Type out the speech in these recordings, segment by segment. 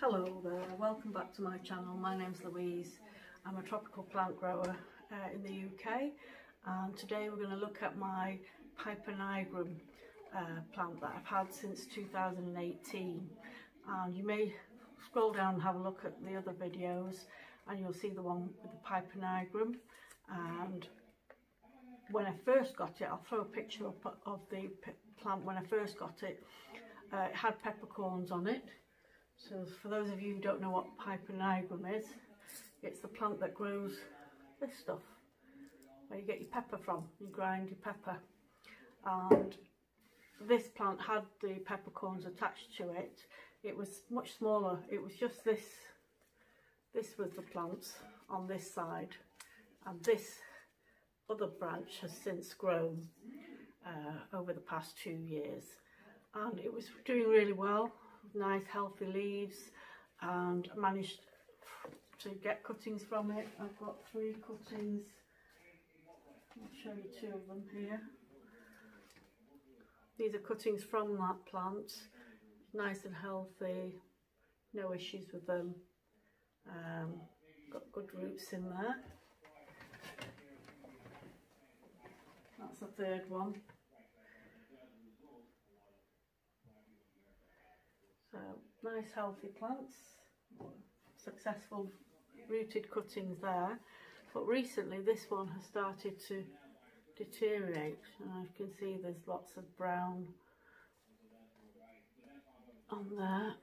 Hello there, welcome back to my channel. My name's Louise. I'm a tropical plant grower uh, in the UK and today we're going to look at my Piper nigrum uh, plant that I've had since 2018 and you may scroll down and have a look at the other videos and you'll see the one with the Piper nigrum and when I first got it, I'll throw a picture up of the plant when I first got it. Uh, it had peppercorns on it so for those of you who don't know what Piper nigrum is, it's the plant that grows this stuff, where you get your pepper from. You grind your pepper. And this plant had the peppercorns attached to it. It was much smaller. It was just this, this was the plants on this side. And this other branch has since grown uh, over the past two years. And it was doing really well nice healthy leaves and managed to get cuttings from it. I've got three cuttings. I'll show you two of them here. These are cuttings from that plant. Nice and healthy, no issues with them. Um, got good roots in there. That's the third one. So nice healthy plants, successful rooted cuttings there. But recently this one has started to deteriorate and you can see there's lots of brown on there.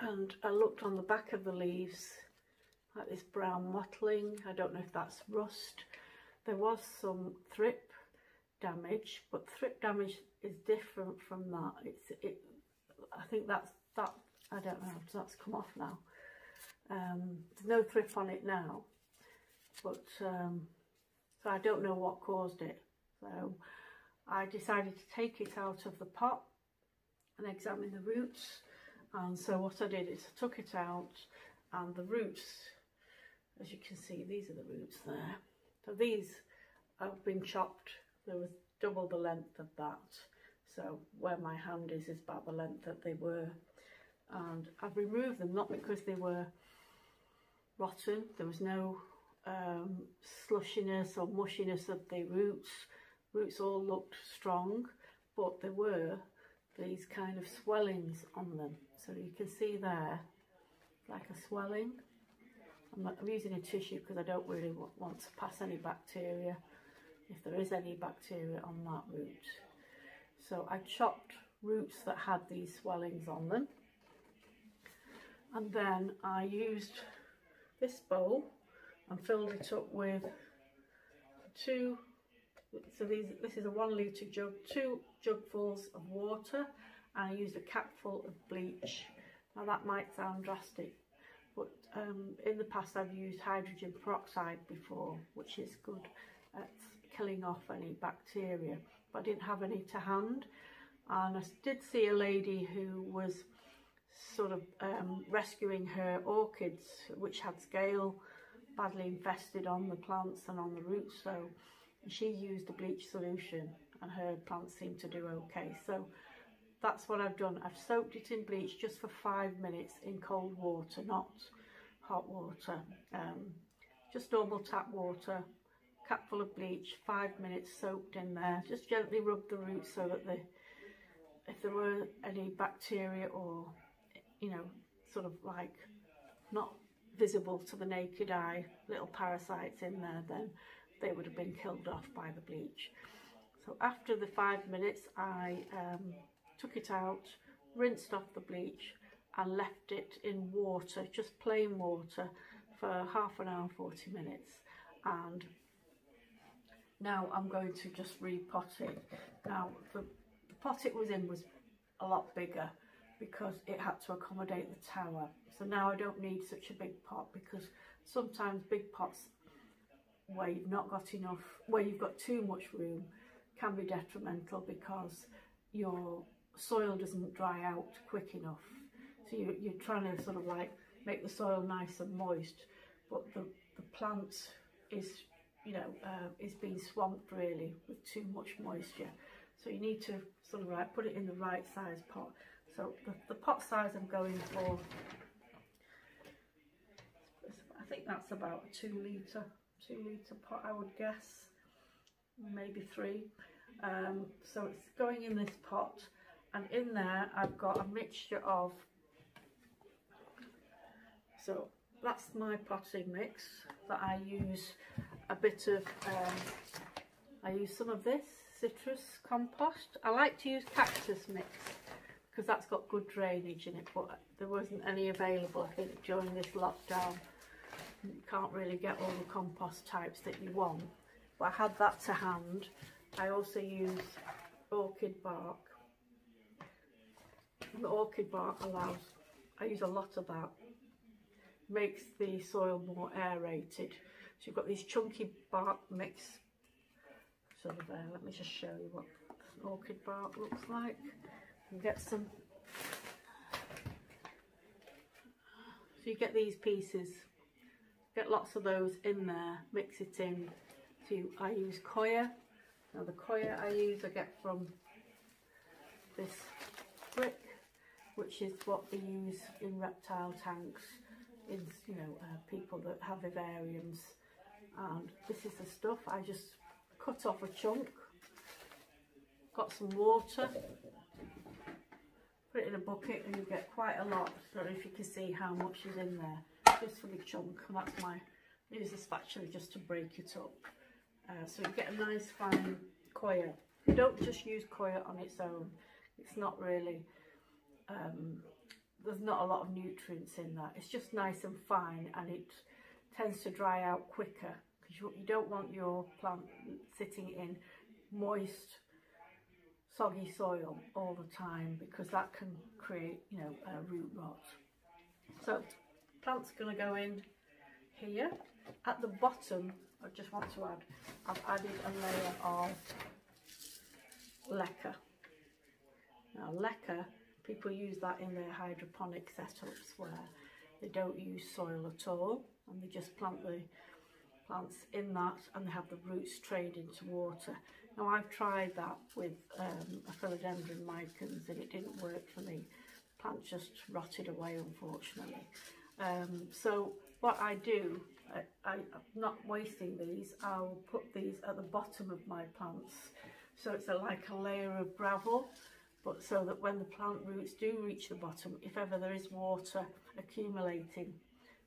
And I looked on the back of the leaves like this brown mottling. I don't know if that's rust. There was some thrip damage, but thrip damage is different from that. It's it. I think that's that. I don't know. That's come off now. Um, there's no thrip on it now, but um, so I don't know what caused it. So I decided to take it out of the pot and examine the roots. And so what I did is I took it out and the roots, as you can see, these are the roots there. So these have been chopped there was double the length of that. So where my hand is is about the length that they were. And I've removed them not because they were rotten. There was no um, slushiness or mushiness of the roots. Roots all looked strong but there were these kind of swellings on them. So you can see there like a swelling. I'm, not, I'm using a tissue because I don't really want to pass any bacteria if there is any bacteria on that root. So I chopped roots that had these swellings on them. And then I used this bowl and filled it up with two, so these, this is a one litre jug, two jugfuls of water and I used a capful of bleach. Now that might sound drastic, but um, in the past I've used hydrogen peroxide before, which is good at killing off any bacteria but I didn't have any to hand. And I did see a lady who was sort of um, rescuing her orchids which had scale badly infested on the plants and on the roots so she used a bleach solution and her plants seemed to do okay. So that's what I've done. I've soaked it in bleach just for five minutes in cold water not hot water um, just normal tap water cupful of bleach, five minutes soaked in there. Just gently rub the roots so that the, if there were any bacteria or, you know, sort of like not visible to the naked eye, little parasites in there, then they would have been killed off by the bleach. So after the five minutes, I um, took it out, rinsed off the bleach and left it in water, just plain water, for half an hour, 40 minutes. And now I'm going to just repot it. Now the, the pot it was in was a lot bigger because it had to accommodate the tower. So now I don't need such a big pot because sometimes big pots where you've not got enough, where you've got too much room can be detrimental because your soil doesn't dry out quick enough. So you, you're trying to sort of like make the soil nice and moist, but the, the plant is you know, uh, is being swamped really with too much moisture. So you need to sort of like put it in the right size pot. So the, the pot size I'm going for, I think that's about a two litre, two litre pot I would guess, maybe three. Um, so it's going in this pot and in there I've got a mixture of, so that's my potting mix that I use a bit of, um, I use some of this citrus compost. I like to use cactus mix because that's got good drainage in it but there wasn't any available I think during this lockdown. You can't really get all the compost types that you want but I had that to hand. I also use orchid bark. The orchid bark allows, I use a lot of that makes the soil more aerated. So you've got these chunky bark mix sort of there. Let me just show you what orchid bark looks like. You get some. So you get these pieces. Get lots of those in there. Mix it in. So I use coir. Now the coir I use I get from this brick, which is what they use in reptile tanks in you know uh, people that have vivariums and this is the stuff. I just cut off a chunk got some water put it in a bucket and you get quite a lot. I don't know if you can see how much is in there. Just for the chunk and that's my use a spatula just to break it up. Uh, so you get a nice fine coir. You don't just use coir on its own. It's not really um, there's not a lot of nutrients in that. It's just nice and fine and it tends to dry out quicker because you, you don't want your plant sitting in moist, soggy soil all the time because that can create, you know, root rot. So plant's going to go in here. At the bottom, I just want to add, I've added a layer of leca. Now leca people use that in their hydroponic setups where they don't use soil at all and they just plant the plants in that and they have the roots trained into water. Now I've tried that with um, a philodendron micans and it didn't work for me. The plant just rotted away unfortunately. Um, so what I do, I, am not wasting these, I'll put these at the bottom of my plants. So it's a, like a layer of gravel but so that when the plant roots do reach the bottom, if ever there is water accumulating,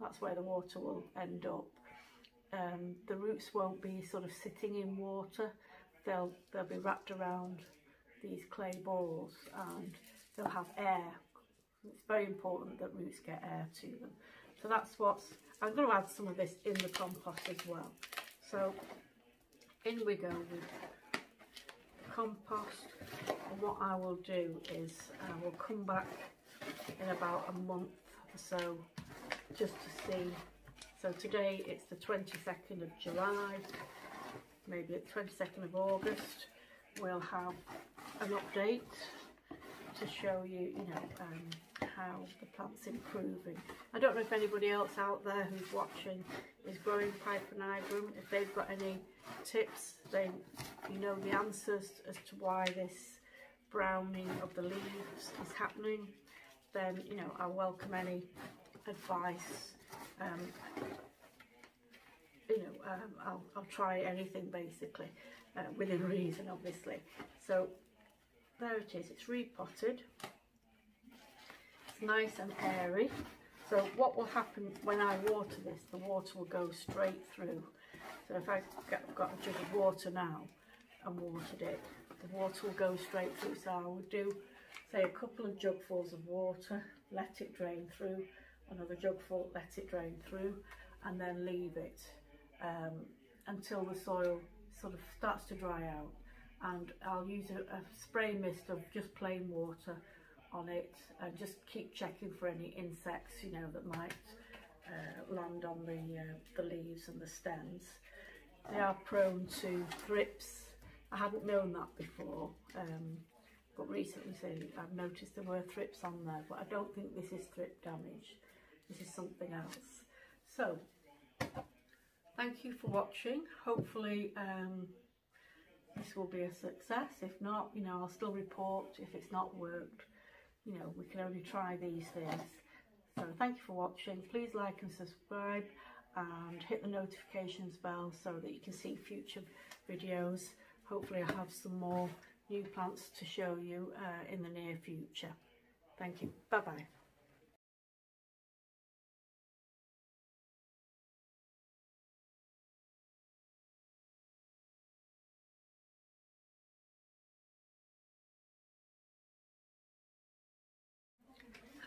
that's where the water will end up. Um, the roots won't be sort of sitting in water, they'll, they'll be wrapped around these clay balls and they'll have air. It's very important that roots get air to them. So that's what's, I'm going to add some of this in the compost as well. So in we go with compost and what I will do is I will come back in about a month or so just to see. So today it's the 22nd of July maybe the 22nd of August. We'll have an update to show you you know um, how the plant's improving. I don't know if anybody else out there who's watching is growing Piper nigrum if they've got any tips they you know the answers as to why this browning of the leaves is happening, then, you know, I welcome any advice. Um, you know, um, I'll, I'll try anything basically, uh, within reason, obviously. So, there it is, it's repotted. It's nice and airy. So what will happen when I water this, the water will go straight through. So if I've got a jug of water now and watered it, the water will go straight through. So I would do, say, a couple of jugfuls of water, let it drain through, another jugful, let it drain through, and then leave it um, until the soil sort of starts to dry out. And I'll use a, a spray mist of just plain water on it and just keep checking for any insects, you know, that might uh, land on the, uh, the leaves and the stems. They are prone to thrips I hadn't known that before, um, but recently I've noticed there were thrips on there, but I don't think this is thrip damage. This is something else. So, thank you for watching. Hopefully um, this will be a success. If not, you know, I'll still report if it's not worked. you know, we can only try these things. So thank you for watching. Please like and subscribe and hit the notifications bell so that you can see future videos. Hopefully I'll have some more new plants to show you uh, in the near future. Thank you. Bye-bye.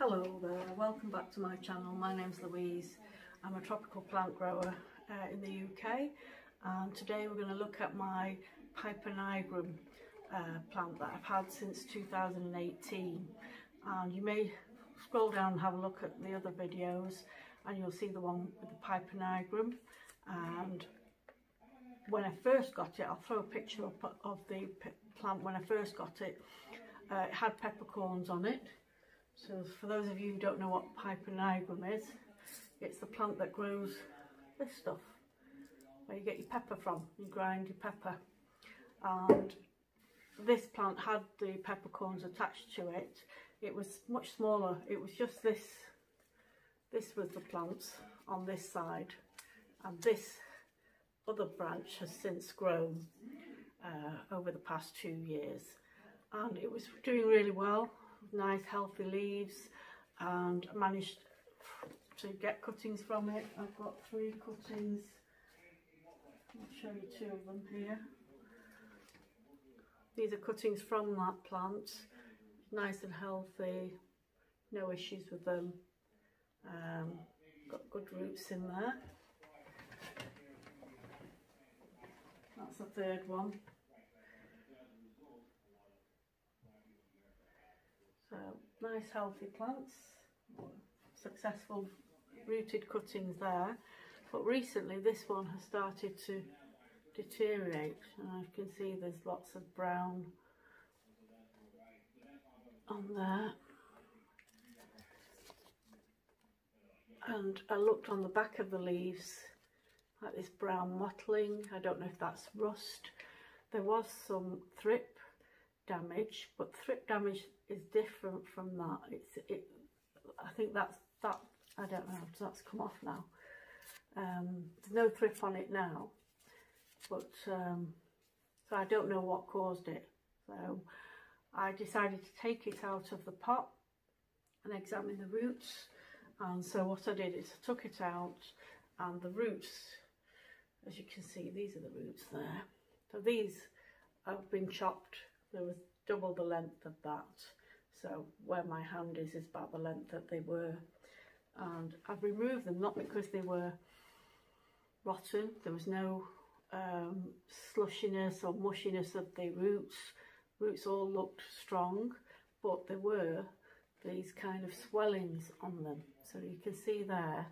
Hello there, welcome back to my channel. My name's Louise. I'm a tropical plant grower uh, in the UK and today we're going to look at my Piper nigrum uh, plant that I've had since 2018 and you may scroll down and have a look at the other videos and you'll see the one with the Piper nigrum and when I first got it, I'll throw a picture up of the plant when I first got it, uh, it had peppercorns on it so for those of you who don't know what Piper nigrum is, it's the plant that grows this stuff, where you get your pepper from, you grind your pepper. And this plant had the peppercorns attached to it. It was much smaller, it was just this, this was the plants on this side. And this other branch has since grown uh, over the past two years. And it was doing really well nice healthy leaves and managed to get cuttings from it. I've got three cuttings. I'll show you two of them here. These are cuttings from that plant. Nice and healthy, no issues with them. Um, got good roots in there. That's the third one. So nice healthy plants, successful rooted cuttings there. But recently this one has started to deteriorate and you can see there's lots of brown on there. And I looked on the back of the leaves like this brown mottling. I don't know if that's rust. There was some thrip damage, but thrip damage is different from that. It's it. I think that's that. I don't know. That's come off now. Um, there's no thrip on it now, but um, so I don't know what caused it. So I decided to take it out of the pot and examine the roots. And so what I did is I took it out and the roots, as you can see, these are the roots there. So these have been chopped. There was double the length of that. So where my hand is is about the length that they were. And I've removed them not because they were rotten. There was no um, slushiness or mushiness of the roots. Roots all looked strong, but there were these kind of swellings on them. So you can see there,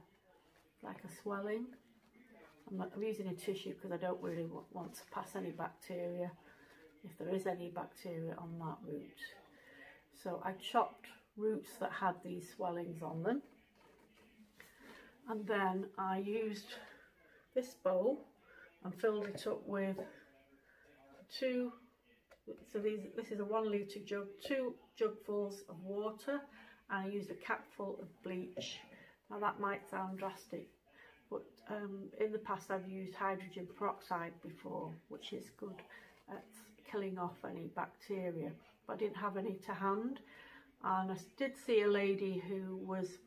like a swelling. I'm, not, I'm using a tissue because I don't really want to pass any bacteria, if there is any bacteria on that root. So I chopped roots that had these swellings on them. And then I used this bowl and filled it up with two, so these, this is a one litre jug, two jugfuls of water and I used a capful of bleach. Now that might sound drastic, but um, in the past I've used hydrogen peroxide before, which is good at killing off any bacteria but I didn't have any to hand. And I did see a lady who was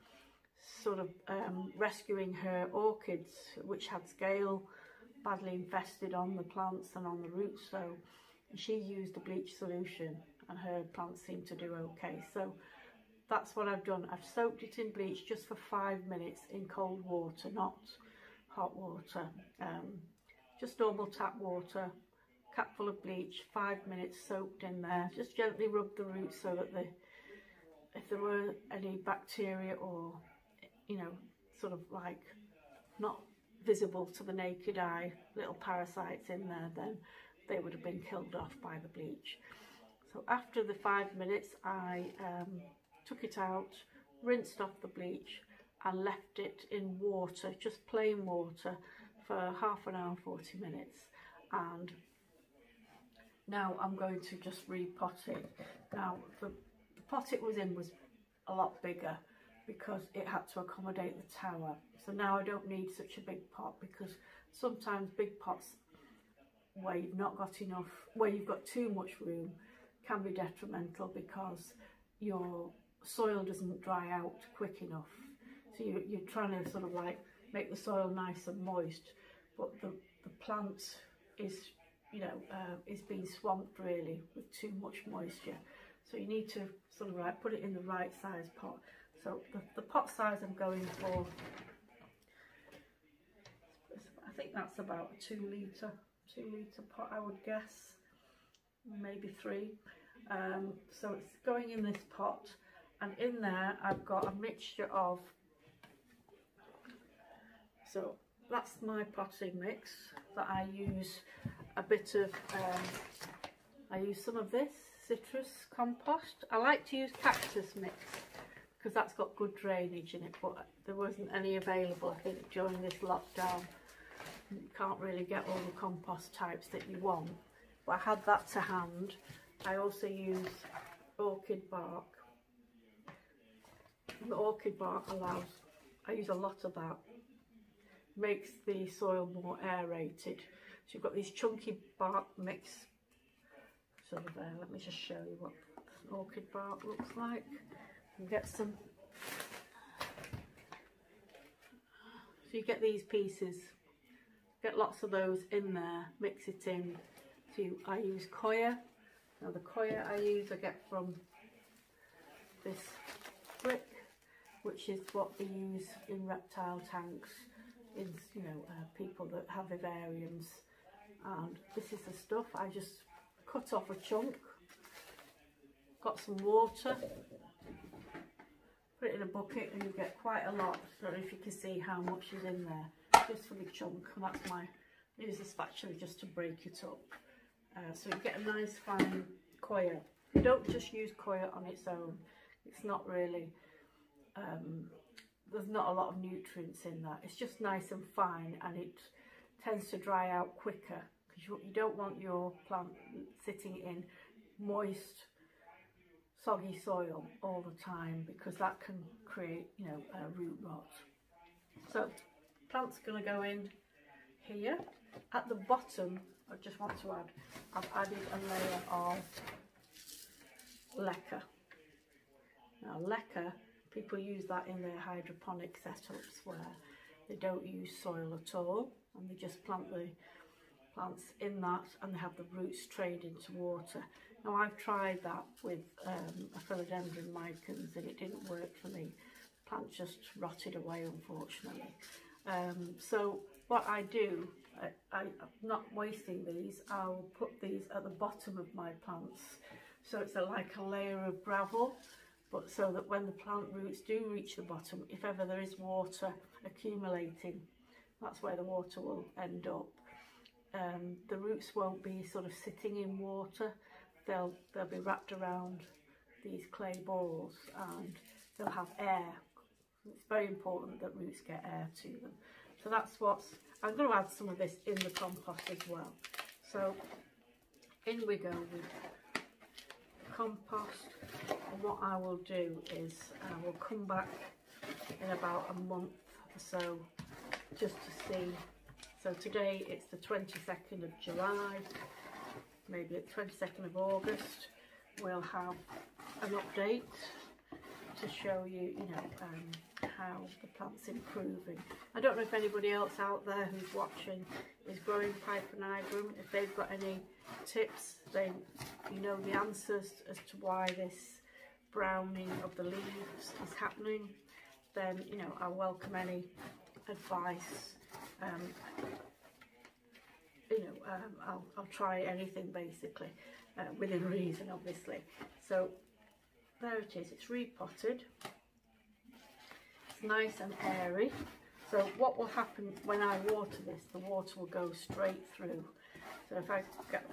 sort of um, rescuing her orchids, which had scale badly infested on the plants and on the roots. So she used a bleach solution and her plants seemed to do okay. So that's what I've done. I've soaked it in bleach just for five minutes in cold water, not hot water. Um, just normal tap water cupful of bleach, five minutes soaked in there. Just gently rub the roots so that the, if there were any bacteria or, you know, sort of like not visible to the naked eye, little parasites in there, then they would have been killed off by the bleach. So after the five minutes, I um, took it out, rinsed off the bleach and left it in water, just plain water, for half an hour, 40 minutes. And now I'm going to just repot it. Now the the pot it was in was a lot bigger because it had to accommodate the tower. So now I don't need such a big pot because sometimes big pots where you've not got enough, where you've got too much room can be detrimental because your soil doesn't dry out quick enough. So you, you're trying to sort of like make the soil nice and moist, but the, the plant is, you know, uh, is being swamped really with too much moisture. So you need to sort of like put it in the right size pot. So the, the pot size I'm going for, I think that's about a two litre, two litre pot I would guess, maybe three. Um, so it's going in this pot and in there I've got a mixture of so that's my potting mix that I use a bit of um, I use some of this citrus compost. I like to use cactus mix because that's got good drainage in it but there wasn't any available I think during this lockdown. You can't really get all the compost types that you want but I had that to hand. I also use orchid bark. The orchid bark allows, I use a lot of that, makes the soil more aerated. So you've got these chunky bark mix of there. Let me just show you what orchid bark looks like. You get some, so you get these pieces, get lots of those in there, mix it in. So I use coir. Now the coir I use I get from this brick which is what they use in reptile tanks in you know uh, people that have vivariums and this is the stuff I just cut off a chunk. Got some water. Put it in a bucket and you get quite a lot. So if you can see how much is in there. Just for the chunk and that's my use the spatula just to break it up. Uh, so you get a nice fine coir. Don't just use coir on its own. It's not really um, there's not a lot of nutrients in that. It's just nice and fine and it tends to dry out quicker because you, you don't want your plant sitting in moist, soggy soil all the time because that can create, you know, root rot. So plant's going to go in here. At the bottom, I just want to add, I've added a layer of leca. Now leca People use that in their hydroponic setups where they don't use soil at all and they just plant the plants in that and they have the roots trained into water. Now I've tried that with um, a philodendron micans and it didn't work for me. Plant just rotted away unfortunately. Um, so what I do, I, am not wasting these, I'll put these at the bottom of my plants. So it's a, like a layer of gravel but so that when the plant roots do reach the bottom, if ever there is water accumulating, that's where the water will end up. Um, the roots won't be sort of sitting in water, they'll, they'll be wrapped around these clay balls and they'll have air. It's very important that roots get air to them. So that's what's, I'm going to add some of this in the compost as well. So in we go with compost and what I will do is I will come back in about a month or so just to see so today it's the 22nd of July maybe the 22nd of August we'll have an update to show you you know um, how the plant's improving I don't know if anybody else out there who's watching is growing Piper nigrum if they've got any tips then you know the answers as to why this browning of the leaves is happening, then, you know, I welcome any advice. Um, you know, um, I'll, I'll try anything basically, uh, within reason, obviously. So, there it is, it's repotted. It's nice and airy. So what will happen when I water this, the water will go straight through. So if I've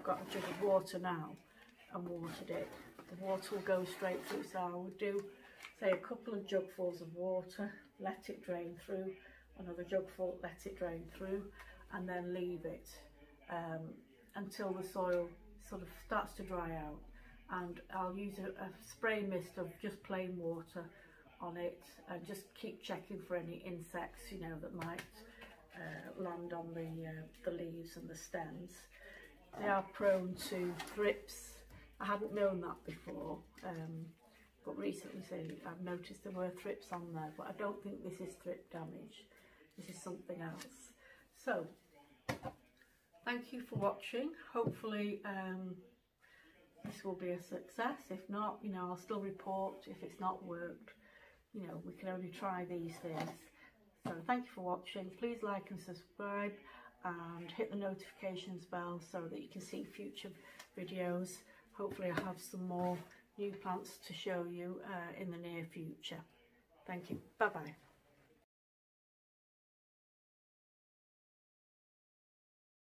got a jug of water now and watered it, the water will go straight through. So I would do, say, a couple of jugfuls of water, let it drain through, another jugful, let it drain through, and then leave it um, until the soil sort of starts to dry out. and I'll use a, a spray mist of just plain water on it and just keep checking for any insects you know that might uh, land on the, uh, the leaves and the stems. They are prone to thrips. I hadn't known that before um, but recently I've noticed there were thrips on there but I don't think this is thrip damage. This is something else. So thank you for watching. Hopefully um, this will be a success. If not, you know, I'll still report if it's not worked. You know, we can only try these things. So thank you for watching. Please like and subscribe and hit the notifications bell so that you can see future videos. Hopefully I have some more new plants to show you uh, in the near future. Thank you. Bye-bye.